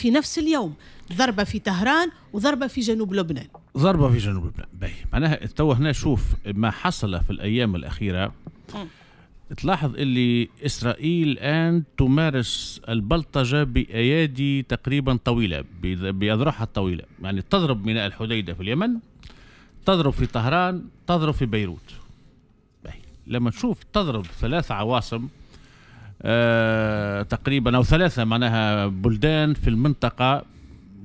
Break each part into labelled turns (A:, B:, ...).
A: في نفس اليوم. ضربة في طهران وضربة في جنوب لبنان.
B: ضربة في جنوب لبنان. باهي. معناها تو هنا شوف ما حصل في الأيام الأخيرة. تلاحظ اللي إسرائيل الآن تمارس البلطجة بأيادي تقريبا طويلة بأذرعها الطويلة. يعني تضرب ميناء الحديدة في اليمن تضرب في طهران تضرب في بيروت. لما تشوف تضرب ثلاث عواصم تقريبا أو ثلاثة معناها بلدان في المنطقة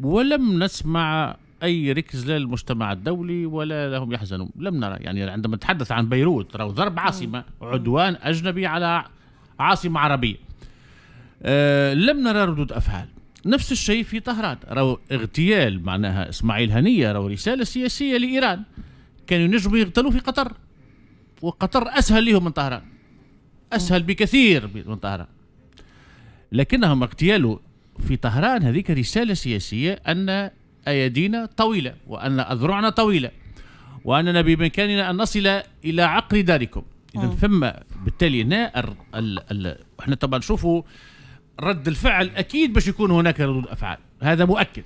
B: ولم نسمع أي ركز للمجتمع الدولي ولا لهم يحزنون. لم نرى يعني عندما نتحدث عن بيروت راهو ضرب عاصمة عدوان أجنبي على عاصمة عربية. آه لم نرى ردود أفعال. نفس الشيء في طهران. راهو اغتيال معناها إسماعيل هنية راهو رسالة سياسية لإيران. كانوا ينجموا يغتالوا في قطر وقطر أسهل لهم من طهران. أسهل بكثير من طهران. لكنهم اغتيالوا في طهران هذيك رسالة سياسية أن ايادينا طويلة وأن أذرعنا طويلة واننا بإمكاننا أن نصل إلى عقل داركم. اذا ثم بالتالي هنا ال ال ال إحنا طبعا نشوفوا رد الفعل أكيد باش يكون هناك ردود أفعال. هذا مؤكد.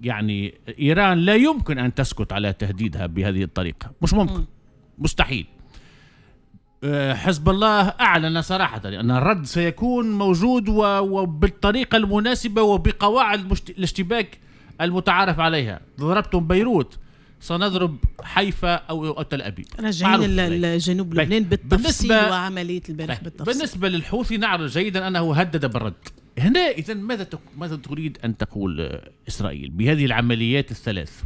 B: يعني إيران لا يمكن أن تسكت على تهديدها بهذه الطريقة. مش ممكن. مستحيل. آه، حزب الله أعلن صراحة ان الرد سيكون موجود وبالطريقة المناسبة وبقواعد الاشتباك المتعارف عليها. ضربتم بيروت سنضرب حيفا أو تل أبيب.
A: راجعين الجنوب لبنان بالتفصيل وعملية البارح بالتفصيل.
B: بالنسبة للحوثي نعرف جيدا أنه هدد بالرد. هنا إذا ماذا ماذا تريد أن تقول آه، إسرائيل بهذه العمليات الثلاث؟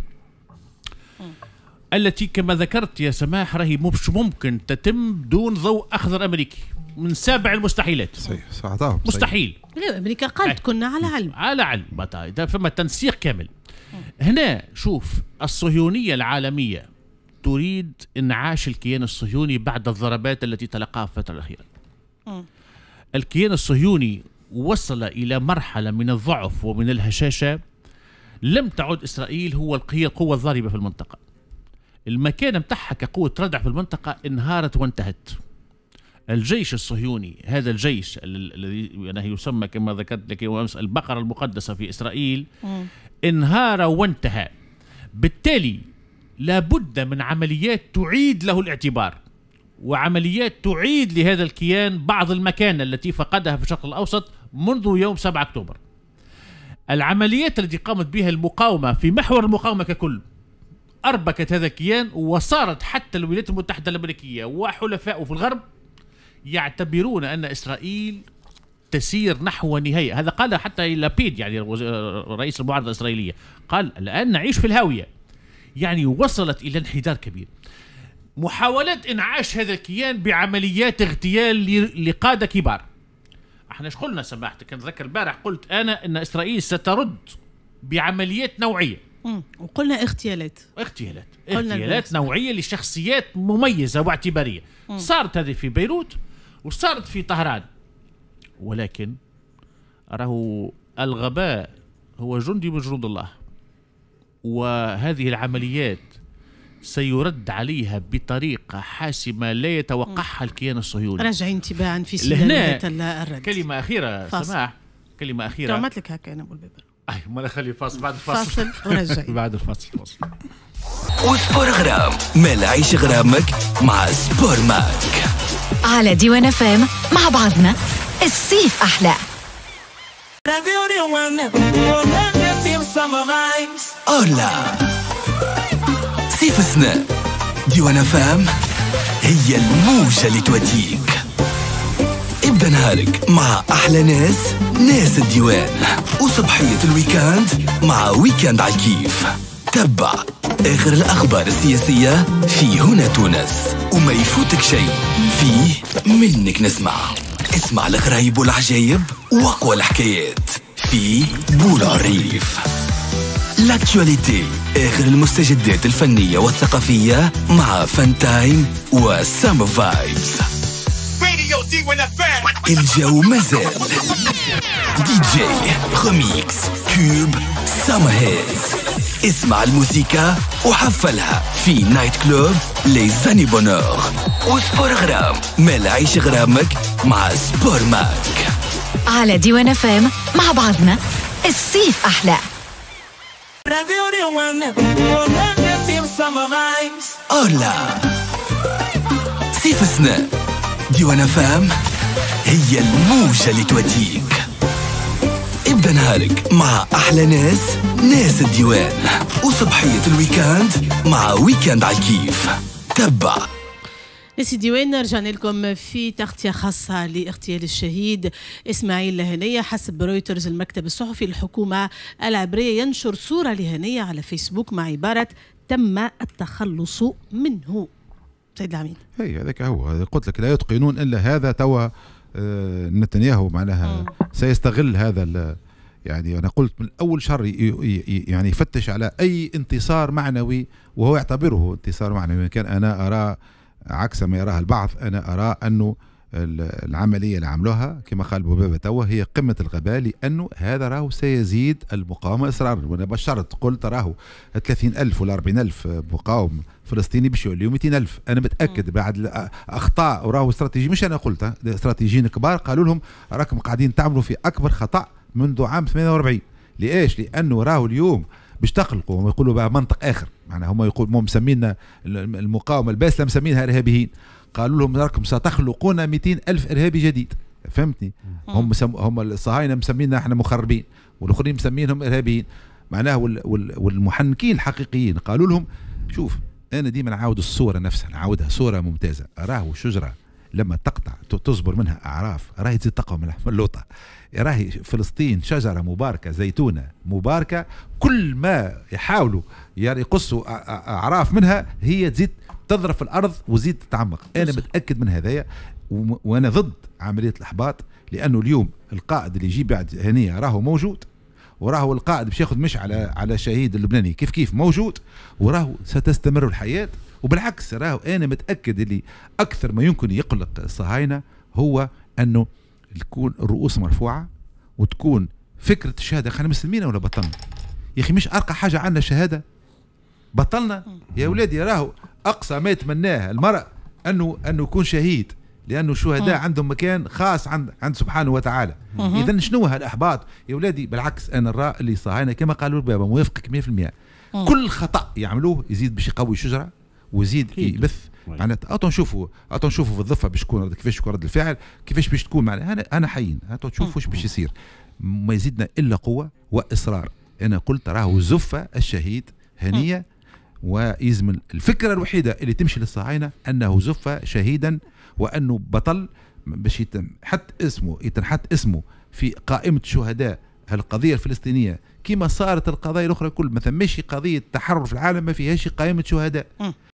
B: التي كما ذكرت يا سماح راهي مش ممكن تتم دون ضوء أخضر أمريكي. من سابع المستحيلات.
C: صحيح صحيح.
B: مستحيل.
A: لا أمريكا قالت كنا على علم.
B: على علم. إذا فما تنسيق كامل. هنا شوف الصهيونية العالمية تريد إنعاش الكيان الصهيوني بعد الضربات التي تلقاها في الفترة الأخيرة. الكيان الصهيوني وصل إلى مرحلة من الضعف ومن الهشاشة. لم تعد إسرائيل هو القوة الضاربة في المنطقة. المكانة متاعها كقوة ردع في المنطقة انهارت وانتهت. الجيش الصهيوني هذا الجيش الذي يعني يسمى كما ذكرت لك أمس البقرة المقدسة في إسرائيل انهار وانتهى. بالتالي لابد من عمليات تعيد له الاعتبار وعمليات تعيد لهذا الكيان بعض المكانة التي فقدها في الشرق الأوسط منذ يوم 7 أكتوبر. العمليات التي قامت بها المقاومة في محور المقاومة ككل أربكت هذا الكيان وصارت حتى الولايات المتحدة الأمريكية وحلفائه في الغرب يعتبرون أن إسرائيل تسير نحو نهاية. هذا قال حتى لابيد يعني رئيس المعارضة الإسرائيلية. قال الآن نعيش في الهاوية. يعني وصلت إلى انحدار كبير. محاولات إنعاش هذا الكيان بعمليات اغتيال لقادة كبار. إحنا إيش قلنا؟ سماحتك نتذكر البارح قلت أنا إن إسرائيل سترد بعمليات نوعية.
A: وقلنا اغتيالات.
B: اغتيالات. اغتيالات نوعية لشخصيات مميزة واعتبارية. مم. صارت هذه في بيروت وصارت في طهران. ولكن راهو الغباء هو جندي من جنود الله. وهذه العمليات سيرد عليها بطريقة حاسمة لا يتوقعها الكيان الصهيوني.
A: راجعين تباعا في سيناريوهات الرد.
B: كلمة أخيرة فاصل. سماح. كلمة أخيرة.
A: عملت لك هكا أنا أبو البيبر.
B: اي ما نخلي فاصل بعد الفاصل
A: فاصل ورجعي
B: بعد الفاصل فاصل
D: وسبور غرام مال عيش غرامك مع سبور ماك
E: على ديوان فام مع بعضنا الصيف أحلى
D: أولا صيف سنة ديوان فام هي الموجة اللي توديك ابدا نهارك مع أحلى ناس ناس الديوان. وصبحية ال weekend مع weekend على الكيف. تبع آخر الأخبار السياسية في هنا تونس. وما يفوتك شيء فيه منك نسمع. اسمع الغرايب والعجايب وأقوى الحكايات في بولا الريف. l'actualité آخر المستجدات الفنية والثقافية مع fun time وسام فايبس الجو مازال دي جي خميكس كوب سامر هيز اسمع الموسيقى وحفلها في نايت كلوب لي زاني بونور وسبور غرام مال عيش غرامك مع سبور ماك
E: على ديوان فام مع بعضنا. الصيف أحلى.
D: أولا صيف سناء ديوان FM هي الموجة اللي توديك. ابدأ نهارك مع أحلى ناس ناس الديوان. وصبحية ال weekend مع weekend على الكيف. تبع.
A: سيدي وين رجعنا لكم في تغطية خاصة لإغتيال الشهيد إسماعيل لهنية حسب رويترز المكتب الصحفي. للحكومة العبرية ينشر صورة لهنية على فيسبوك مع عبارة تم التخلص منه. سيد العميد.
C: هي هذاك هو. قلت لك لا يتقنون إلا هذا توا آه، نتنياهو معناها سيستغل هذا يعني أنا قلت من أول شهر يعني يفتش على أي انتصار معنوي وهو يعتبره انتصار معنوي. كان أنا أرى عكس ما يراه البعض أنا أرى أنه العملية اللي عملوها كما قال بوبابة توا هي قمة الغباء لأنه هذا راهو سيزيد المقاومة إصرارا. وأنا بشرت قلت راهو 30 ألف ولا 40 ألف مقاوم فلسطيني باش يوليو 200 ألف. أنا متأكد بعد أخطاء وراهو استراتيجي مش أنا قلت استراتيجيين كبار قالوا لهم راكم قاعدين تعملوا في أكبر خطأ منذ عام 48 ليش؟ لأنه راهو اليوم باش تخلقوا هم يقولوا بقى منطق آخر. معناها هم يقولوا مسمينا المقاومة الباسلة مسمينها إرهابيين قالوا لهم راكم ستخلقون 200 ألف إرهابي جديد. فهمتني؟ هم مسم... هم الصهاينة مسمينا إحنا مخربين والآخرين مسمينهم إرهابيين. معناه وال... وال... والمحنكين الحقيقيين قالوا لهم شوف أنا ديما نعاود الصورة نفسها نعاودها صورة ممتازة. راهو شجرة لما تقطع تصبر منها أعراف راهي تزيد تقوى من اللوطة راهي فلسطين شجرة مباركة زيتونة مباركة كل ما يحاولوا يعني يقصوا أعراف منها هي تزيد تضرب في الأرض وزيد تتعمق. أنا متأكد من هذايا وأنا ضد عملية الإحباط لأنه اليوم القائد اللي يجي بعد هنيه راهو موجود وراهو القائد باش ياخذ مش على على شهيد اللبناني. كيف كيف؟ موجود وراهو ستستمر الحياة. وبالعكس راهو أنا متأكد اللي أكثر ما يمكن يقلق الصهاينه هو أنه تكون الرؤوس مرفوعة وتكون فكرة الشهادة. إحنا مسلمين ولا بطلنا؟ يا أخي مش أرقى حاجة عندنا شهادة؟ بطلنا؟ يا اولادي راهو أقصى ما يتمناه المرء انه أنه يكون شهيد لأنه الشهداء عندهم مكان خاص عند عند سبحانه وتعالى. اذا شنو هالأحباط؟ يا ولادي بالعكس أنا الراء اللي صهاينة كما قالوا البابا موافقك 100% كل خطأ يعملوه يزيد باش يقوي الشجره ويزيد يبث. معناتها اعطوا نشوفوا اعطوا نشوفوا في الضفه باش تكون كيفاش تكون رد الفعل كيفاش باش تكون معناها. أنا أنا حيين. اعطوا تشوفوا واش باش يصير. ما يزيدنا إلا قوة وإصرار. أنا قلت راهو زفة الشهيد هنية ويزمن الفكرة الوحيدة اللي تمشي للصهاينة أنه زف شهيدا وأنه بطل باش يتنحط اسمه يتنحط اسمه في قائمة شهداء القضية الفلسطينية. كما صارت القضايا الأخرى كل ما ثماش قضية تحرر في العالم ما فيهاش قائمة شهداء.